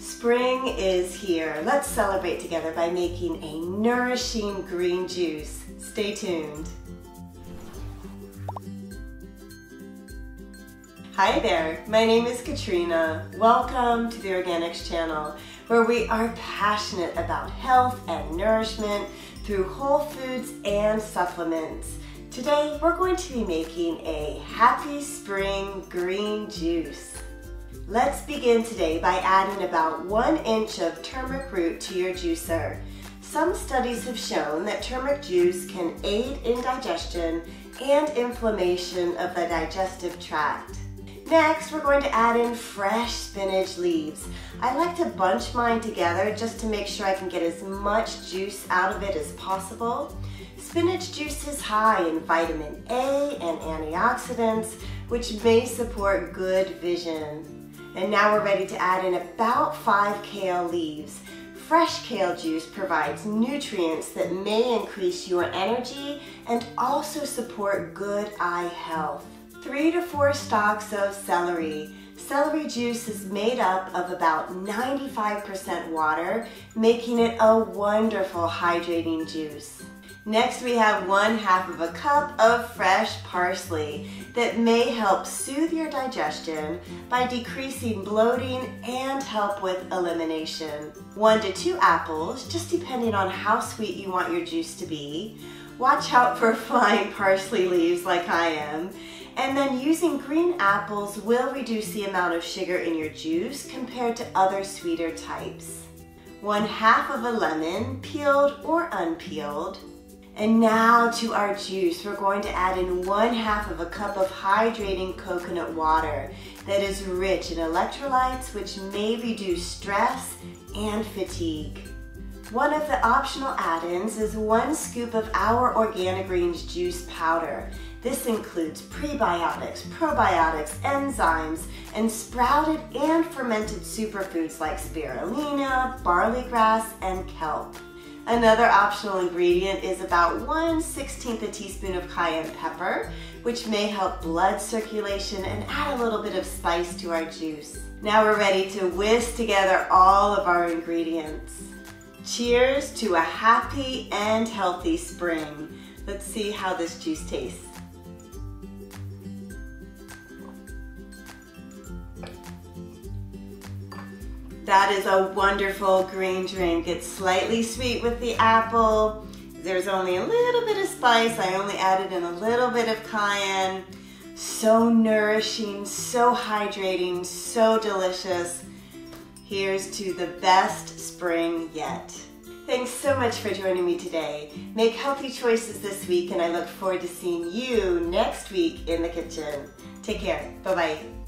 Spring is here. Let's celebrate together by making a nourishing green juice. Stay tuned. Hi there, my name is Katrina. Welcome to the Organixx channel, where we are passionate about health and nourishment through whole foods and supplements. Today, we're going to be making a happy spring green juice. Let's begin today by adding about one inch of turmeric root to your juicer. Some studies have shown that turmeric juice can aid in digestion and inflammation of the digestive tract. Next, we're going to add in fresh spinach leaves. I like to bunch mine together just to make sure I can get as much juice out of it as possible. Spinach juice is high in vitamin A and antioxidants, which may support good vision. And now we're ready to add in about five kale leaves. Fresh kale juice provides nutrients that may increase your energy and also support good eye health. Three to four stalks of celery. Celery juice is made up of about 95% water, making it a wonderful hydrating juice. Next we have one half of a cup of fresh parsley that may help soothe your digestion by decreasing bloating and help with elimination. One to two apples, just depending on how sweet you want your juice to be. Watch out for flying parsley leaves like I am. And then using green apples will reduce the amount of sugar in your juice compared to other sweeter types. One half of a lemon, peeled or unpeeled, and now to our juice, we're going to add in one half of a cup of hydrating coconut water that is rich in electrolytes which may reduce stress and fatigue. One of the optional add-ins is one scoop of our Organic Organigreens juice powder. This includes prebiotics, probiotics, enzymes, and sprouted and fermented superfoods like spirulina, barley grass, and kelp. Another optional ingredient is about 1 16th a teaspoon of cayenne pepper, which may help blood circulation and add a little bit of spice to our juice. Now we're ready to whisk together all of our ingredients. Cheers to a happy and healthy spring. Let's see how this juice tastes. That is a wonderful green drink. It's slightly sweet with the apple. There's only a little bit of spice. I only added in a little bit of cayenne. So nourishing, so hydrating, so delicious. Here's to the best spring yet. Thanks so much for joining me today. Make healthy choices this week and I look forward to seeing you next week in the kitchen. Take care. Bye-bye.